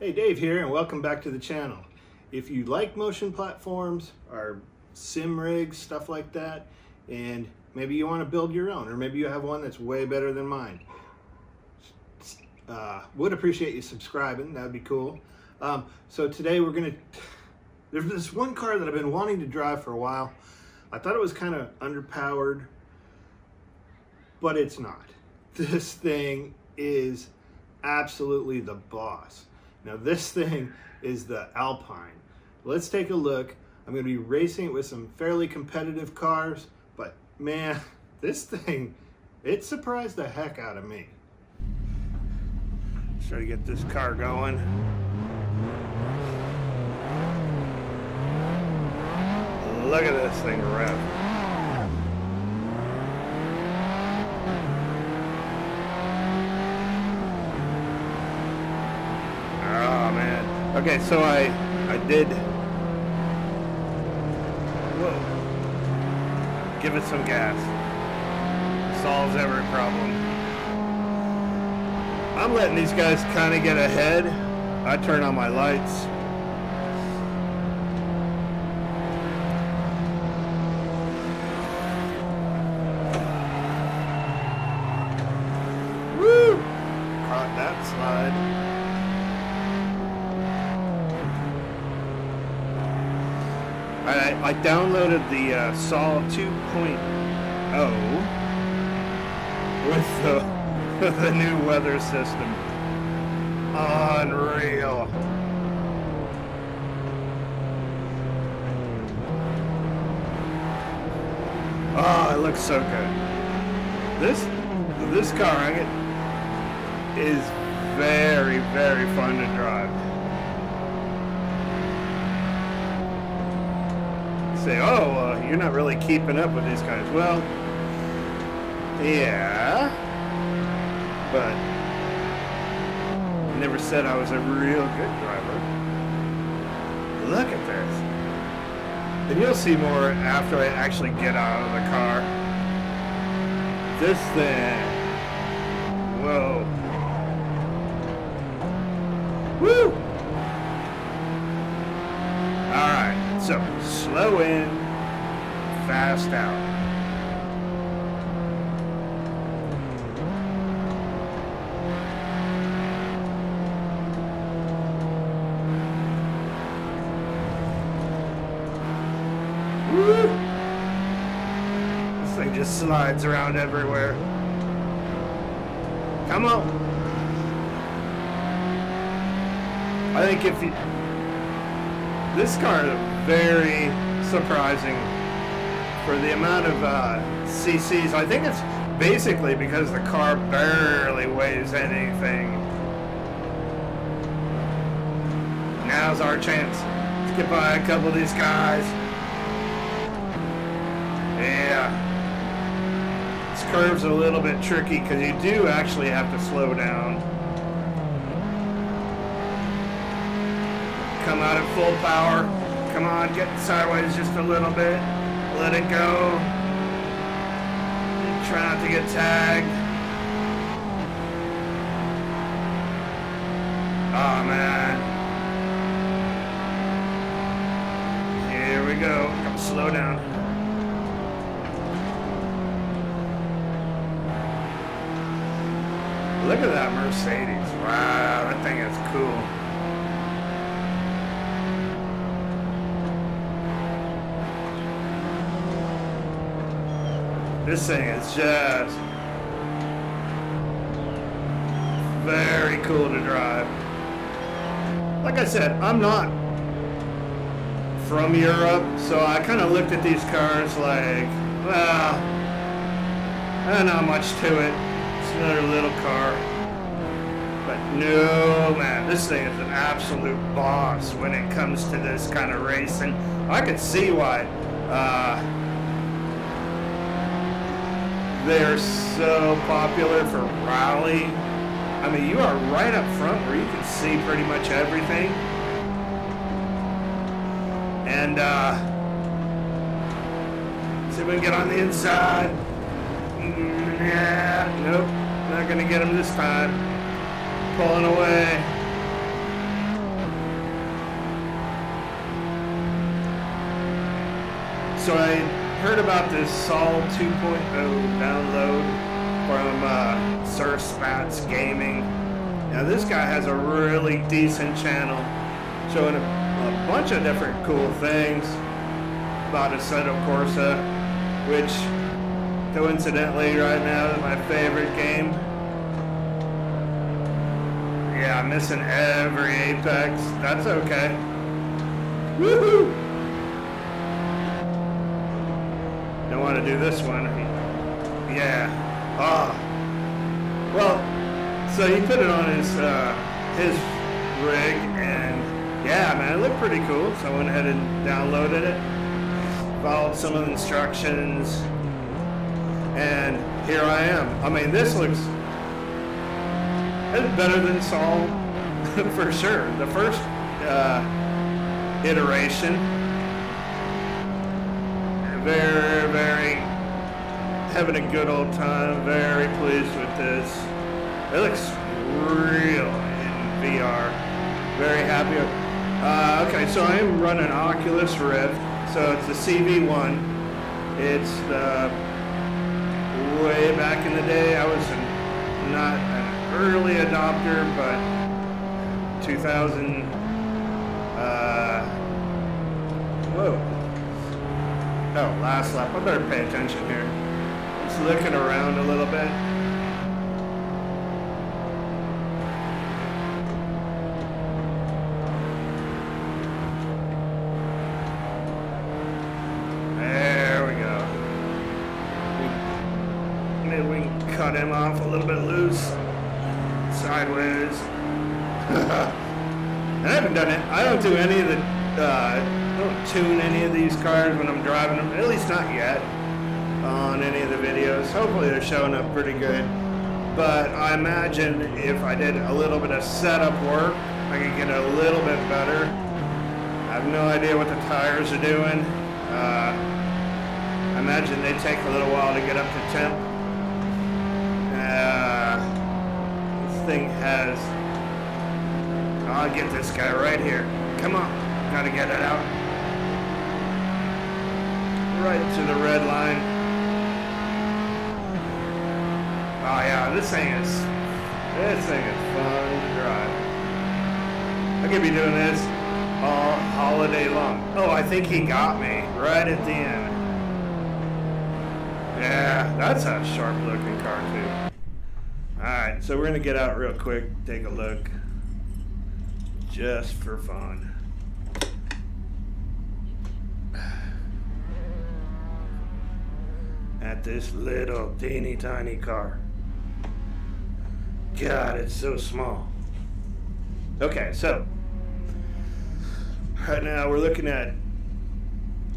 Hey, Dave here, and welcome back to the channel. If you like motion platforms or sim rigs, stuff like that, and maybe you want to build your own, or maybe you have one that's way better than mine, uh, would appreciate you subscribing. That'd be cool. Um, so today we're gonna. There's this one car that I've been wanting to drive for a while. I thought it was kind of underpowered, but it's not. This thing is absolutely the boss. Now this thing is the Alpine. Let's take a look. I'm to be racing it with some fairly competitive cars, but man, this thing, it surprised the heck out of me. Try to get this car going. Look at this thing rev. Okay, so I I did whoa give it some gas. Solves every problem. I'm letting these guys kind of get ahead. I turn on my lights. Woo! Caught that slide. I, I downloaded the uh, Sol 2.0 with the, the new weather system. Unreal. Oh, it looks so good. This this car is very, very fun to drive. Say, oh, uh, you're not really keeping up with these guys. Well, yeah, but I never said I was a real good driver. Look at this. And you'll see more after I actually get out of the car. This thing. Whoa. Woo! So, slow in, fast out. This thing just slides around everywhere. Come on. I think if you this car very surprising for the amount of uh, CCs. I think it's basically because the car barely weighs anything. Now's our chance to get by a couple of these guys. Yeah. This curve's a little bit tricky because you do actually have to slow down. come out at full power. Come on, get sideways just a little bit. Let it go. Try not to get tagged. Oh man. Here we go. Come slow down. Look at that Mercedes. Wow, that thing is cool. This thing is just very cool to drive. Like I said, I'm not from Europe, so I kind of looked at these cars like, well, not much to it. It's another little car. But no, man, this thing is an absolute boss when it comes to this kind of racing. I could see why uh, they're so popular for rally. I mean, you are right up front where you can see pretty much everything. And, uh, see if we can get on the inside. Mm, yeah, nope, not gonna get him this time. Pulling away. So I heard about this Sol 2.0 download from uh, Sir Spats Gaming. Now this guy has a really decent channel showing a, a bunch of different cool things about Assetto Corsa, which coincidentally right now is my favorite game. Yeah, I'm missing every apex. That's okay. Woohoo! Don't want to do this one. Yeah. Ah. Oh. Well, so he put it on his uh, his rig, and yeah, man, it looked pretty cool. So I went ahead and downloaded it, followed some of the instructions, and here I am. I mean, this looks it's better than Sol for sure. The first uh, iteration, very, very having a good old time. Very pleased with this. It looks real in VR. Very happy. Uh, okay, so I am running Oculus Rift. So it's the CV1. It's the way back in the day. I was not an early adopter, but 2000. Uh, whoa. Last lap. I better pay attention here. Just looking around a little bit. There we go. Maybe we can cut him off a little bit loose sideways. I haven't done it. I don't do any of the, uh, don't tune any of these cars when I'm driving them, at least not yet, on any of the videos. Hopefully they're showing up pretty good. But I imagine if I did a little bit of setup work, I could get a little bit better. I have no idea what the tires are doing. Uh, I imagine they take a little while to get up to temp. Uh, thing has... I'll get this guy right here. Come on. Gotta get it out. Right to the red line. Oh yeah, this thing is... This thing is fun to drive. I could be doing this all holiday long. Oh, I think he got me right at the end. Yeah, that's a sharp looking car too. Alright, so we're to get out real quick, take a look, just for fun. At this little teeny tiny car. God, it's so small. Okay, so right now we're looking at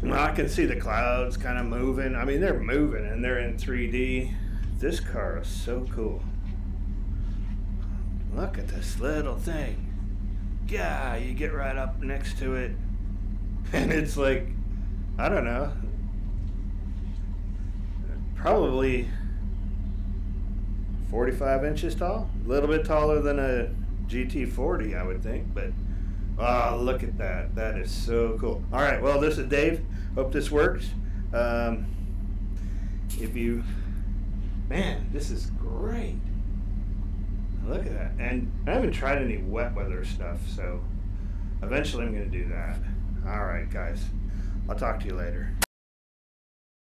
well, I can see the clouds kind of moving. I mean, they're moving and they're in 3D. This car is so cool. Look at this little thing. Yeah, you get right up next to it, and it's like, I don't know, probably 45 inches tall. A little bit taller than a GT40, I would think, but oh, look at that. That is so cool. All right, well, this is Dave. Hope this works. Um, if you, man, this is great. Look at that. And I haven't tried any wet weather stuff, so eventually I'm going to do that. All right, guys. I'll talk to you later.